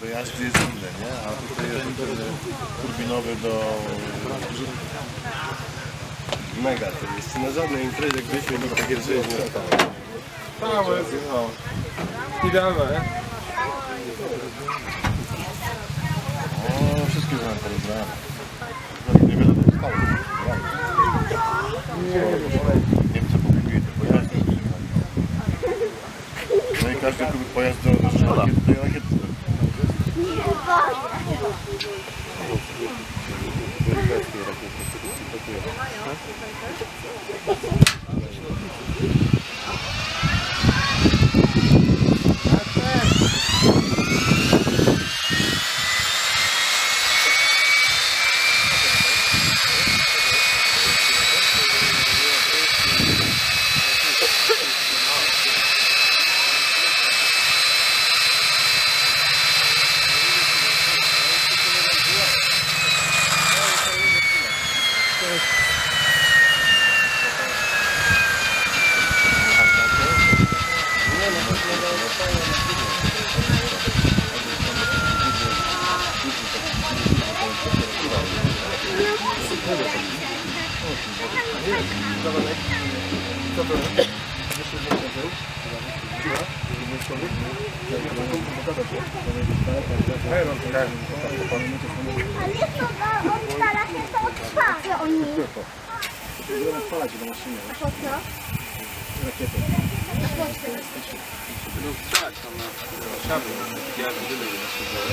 dojazdy jest inne, nie? A tutaj jest turbinowy do... Mega to jest. Na żadnej imprezie, jak byśmy, to takie coś nie jest, no. Idealne, nie? O, wszystkie znam porozumiałem. Nawet niewiele dostało. Niemcy kupili te pojazdy. No i każdy kupi pojazd do do to daje rakiety. 你做？A nie to, bo on stara się Ну, Люксак, она э, шапка, я же выдаю на себя.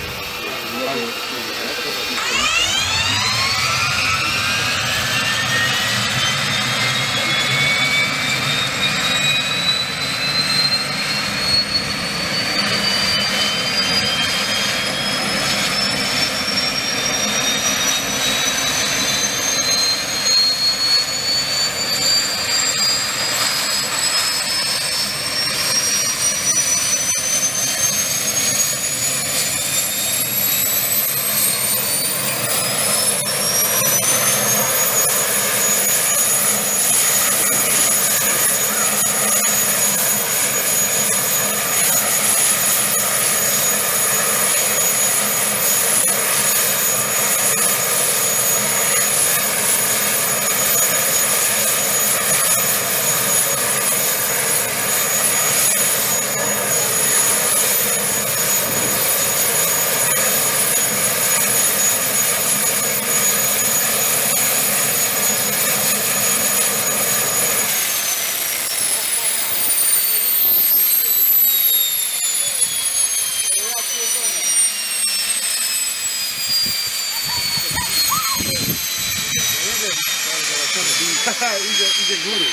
Idzie, idzie góry.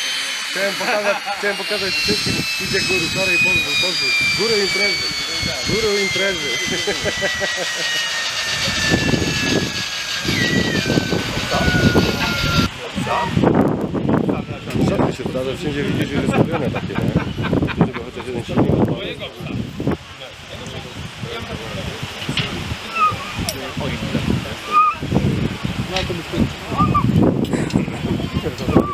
Chciałem pokazać, chciałem pokazać wszystkim, idzie góry, sorry, pozwól, pozwól. Góry imprezy, góry imprezy. Rzadko się zdarza, wszędzie widzisz, że jest takie, nie? Żeby chociaż jeden silnik pero